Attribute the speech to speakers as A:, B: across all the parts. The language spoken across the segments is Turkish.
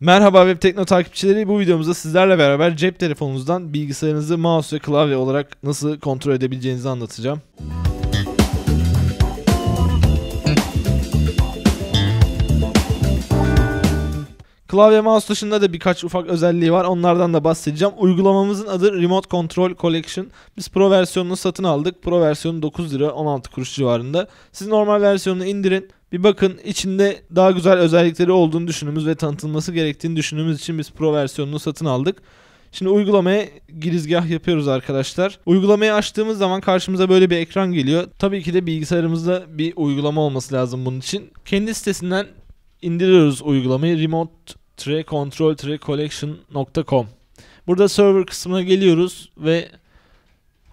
A: Merhaba Web Tekno takipçileri. Bu videomuzda sizlerle beraber cep telefonunuzdan bilgisayarınızı mouse ve klavye olarak nasıl kontrol edebileceğinizi anlatacağım. Klavye mouse dışında da birkaç ufak özelliği var. Onlardan da bahsedeceğim. Uygulamamızın adı Remote Control Collection. Biz Pro versiyonunu satın aldık. Pro versiyonu 9 lira 16 kuruş civarında. Siz normal versiyonunu indirin. Bir bakın içinde daha güzel özellikleri olduğunu düşündüğümüz ve tanıtılması gerektiğini düşündüğümüz için biz Pro versiyonunu satın aldık. Şimdi uygulamaya girizgah yapıyoruz arkadaşlar. Uygulamayı açtığımız zaman karşımıza böyle bir ekran geliyor. Tabii ki de bilgisayarımızda bir uygulama olması lazım bunun için. Kendi sitesinden indiriyoruz uygulamayı remote-control-collection.com Burada server kısmına geliyoruz ve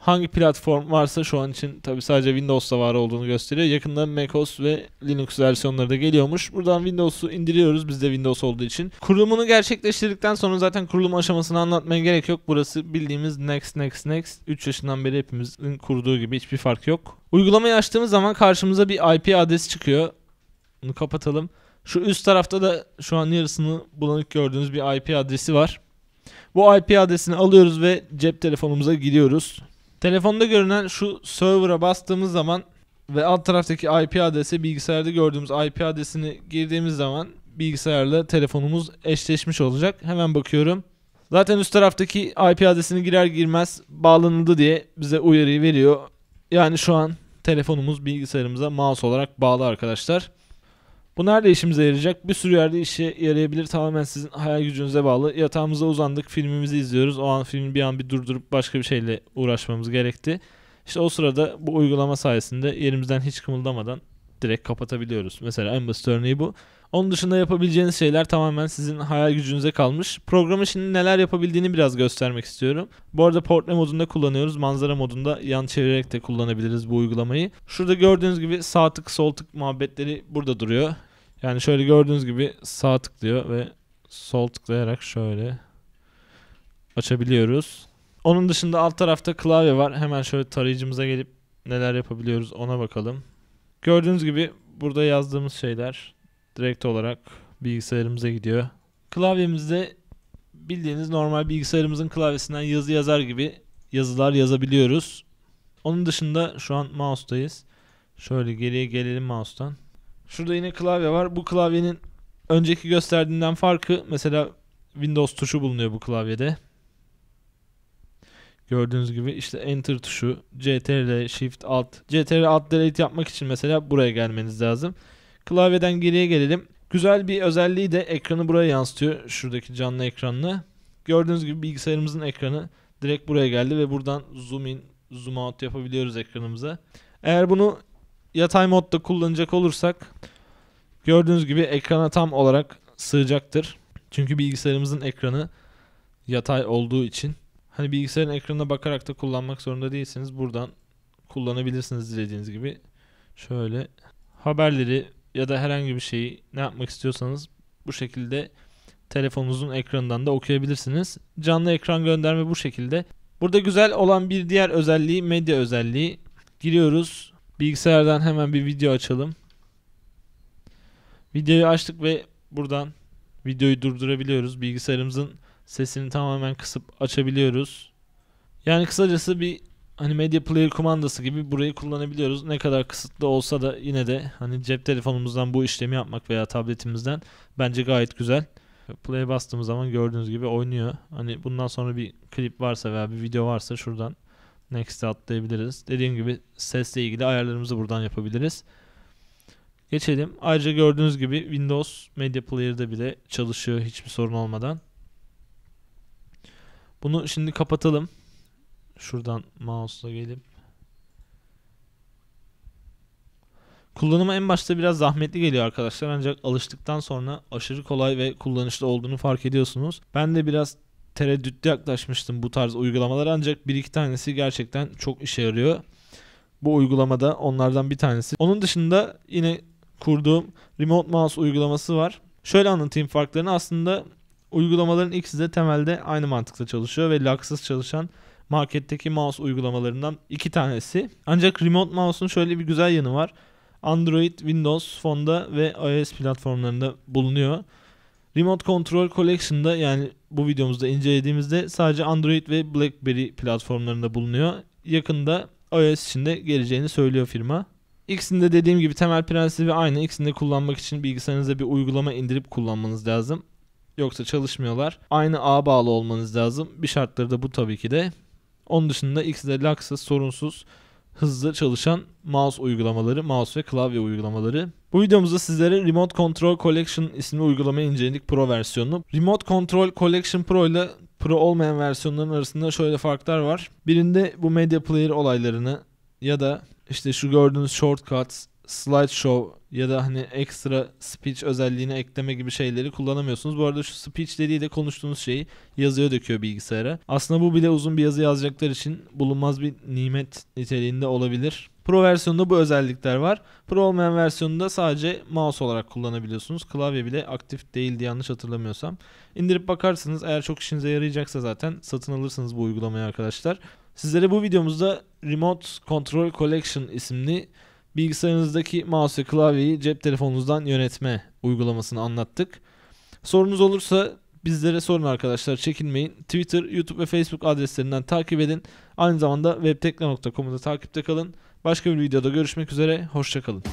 A: hangi platform varsa şu an için tabi sadece Windows'ta var olduğunu gösteriyor. Yakında macOS ve Linux versiyonları da geliyormuş. Buradan Windows'u indiriyoruz bizde Windows olduğu için. Kurulumunu gerçekleştirdikten sonra zaten kurulum aşamasını anlatmaya gerek yok. Burası bildiğimiz next next next 3 yaşından beri hepimizin kurduğu gibi hiçbir fark yok. Uygulamayı açtığımız zaman karşımıza bir IP adresi çıkıyor. Bunu kapatalım. Şu üst tarafta da şu an yarısını bulanık gördüğünüz bir IP adresi var. Bu IP adresini alıyoruz ve cep telefonumuza gidiyoruz. Telefonda görünen şu server'a bastığımız zaman ve alt taraftaki IP adresi bilgisayarda gördüğümüz IP adresini girdiğimiz zaman bilgisayarla telefonumuz eşleşmiş olacak. Hemen bakıyorum. Zaten üst taraftaki IP adresini girer girmez bağlanıldı diye bize uyarıyı veriyor. Yani şu an telefonumuz bilgisayarımıza mouse olarak bağlı arkadaşlar. Bu nerede işimize yarayacak? Bir sürü yerde işe yarayabilir. Tamamen sizin hayal gücünüze bağlı. Yatağımıza uzandık, filmimizi izliyoruz. O an filmi bir an bir durdurup başka bir şeyle uğraşmamız gerekti. İşte o sırada bu uygulama sayesinde yerimizden hiç kımıldamadan direkt kapatabiliyoruz. Mesela en basit örneği bu. Onun dışında yapabileceğiniz şeyler tamamen sizin hayal gücünüze kalmış. Programın şimdi neler yapabildiğini biraz göstermek istiyorum. Bu arada portre modunda kullanıyoruz. Manzara modunda yan çevirerek de kullanabiliriz bu uygulamayı. Şurada gördüğünüz gibi sağ tık sol tık muhabbetleri burada duruyor. Yani şöyle gördüğünüz gibi sağ tıklıyor ve sol tıklayarak şöyle açabiliyoruz. Onun dışında alt tarafta klavye var. Hemen şöyle tarayıcımıza gelip neler yapabiliyoruz ona bakalım. Gördüğünüz gibi burada yazdığımız şeyler direkt olarak bilgisayarımıza gidiyor. Klavyemizde bildiğiniz normal bilgisayarımızın klavyesinden yazı yazar gibi yazılar yazabiliyoruz. Onun dışında şu an mouse'dayız. Şöyle geriye gelelim mouse'tan. Şurada yine klavye var. Bu klavyenin önceki gösterdiğinden farkı mesela Windows tuşu bulunuyor bu klavyede. Gördüğünüz gibi işte Enter tuşu, CTRL, Shift, Alt. CTRL, Alt, Delete yapmak için mesela buraya gelmeniz lazım. Klavyeden geriye gelelim. Güzel bir özelliği de ekranı buraya yansıtıyor. Şuradaki canlı ekranını. Gördüğünüz gibi bilgisayarımızın ekranı direkt buraya geldi ve buradan zoom in, zoom out yapabiliyoruz ekranımıza. Eğer bunu yatay modda kullanacak olursak gördüğünüz gibi ekrana tam olarak sığacaktır. Çünkü bilgisayarımızın ekranı yatay olduğu için hani bilgisayarın ekranına bakarak da kullanmak zorunda değilsiniz. Buradan kullanabilirsiniz dilediğiniz gibi. Şöyle haberleri ya da herhangi bir şeyi ne yapmak istiyorsanız bu şekilde telefonunuzun ekranından da okuyabilirsiniz. Canlı ekran gönderme bu şekilde. Burada güzel olan bir diğer özelliği medya özelliği. Giriyoruz. Bilgisayardan hemen bir video açalım. Videoyu açtık ve buradan videoyu durdurabiliyoruz. Bilgisayarımızın sesini tamamen kısıp açabiliyoruz. Yani kısacası bir hani Media Player kumandası gibi burayı kullanabiliyoruz. Ne kadar kısıtlı olsa da yine de hani cep telefonumuzdan bu işlemi yapmak veya tabletimizden bence gayet güzel. Play bastığımız zaman gördüğünüz gibi oynuyor. Hani bundan sonra bir klip varsa veya bir video varsa şuradan Next'e atlayabiliriz. Dediğim gibi sesle ilgili ayarlarımızı buradan yapabiliriz. Geçelim. Ayrıca gördüğünüz gibi Windows Media Player'da bile çalışıyor hiçbir sorun olmadan. Bunu şimdi kapatalım. Şuradan mouse'la gelip Kullanımı en başta biraz zahmetli geliyor arkadaşlar ancak alıştıktan sonra aşırı kolay ve kullanışlı olduğunu fark ediyorsunuz. Ben de biraz tereddütlü yaklaşmıştım bu tarz uygulamalar ancak bir iki tanesi gerçekten çok işe yarıyor. Bu uygulamada onlardan bir tanesi. Onun dışında yine kurduğum Remote Mouse uygulaması var. Şöyle anlatayım farklarını. Aslında uygulamaların ikisi de temelde aynı mantıkla çalışıyor ve laksız çalışan marketteki mouse uygulamalarından iki tanesi. Ancak Remote Mouse'un şöyle bir güzel yanı var. Android, Windows, Fonda ve iOS platformlarında bulunuyor. Remote Control Collection'da yani bu videomuzda incelediğimizde sadece Android ve BlackBerry platformlarında bulunuyor. Yakında iOS için de geleceğini söylüyor firma. İkisinde dediğim gibi temel prensibi aynı. İkisini kullanmak için bilgisayarınıza bir uygulama indirip kullanmanız lazım. Yoksa çalışmıyorlar. Aynı ağ bağlı olmanız lazım. Bir şartları da bu tabii ki de. Onun dışında ikisi de laksız, sorunsuz, hızlı çalışan mouse uygulamaları, mouse ve klavye uygulamaları. Bu videomuzda sizlere Remote Control Collection isimli uygulamayı inceledik Pro versiyonunu. Remote Control Collection Pro ile Pro olmayan versiyonların arasında şöyle farklar var. Birinde bu Media Player olaylarını ya da işte şu gördüğünüz shortcuts, slideshow ya da hani ekstra speech özelliğini ekleme gibi şeyleri kullanamıyorsunuz. Bu arada şu speech dediği de konuştuğunuz şeyi yazıya döküyor bilgisayara. Aslında bu bile uzun bir yazı yazacaklar için bulunmaz bir nimet niteliğinde olabilir. Pro versiyonunda bu özellikler var. Pro olmayan versiyonunda sadece mouse olarak kullanabiliyorsunuz. Klavye bile aktif değildi yanlış hatırlamıyorsam. İndirip bakarsınız eğer çok işinize yarayacaksa zaten satın alırsınız bu uygulamayı arkadaşlar. Sizlere bu videomuzda Remote Control Collection isimli bilgisayarınızdaki mouse ve klavyeyi cep telefonunuzdan yönetme uygulamasını anlattık. Sorunuz olursa bizlere sorun arkadaşlar çekinmeyin. Twitter, YouTube ve Facebook adreslerinden takip edin. Aynı zamanda webtekno.com'da takipte kalın. Başka bir videoda görüşmek üzere. Hoşçakalın.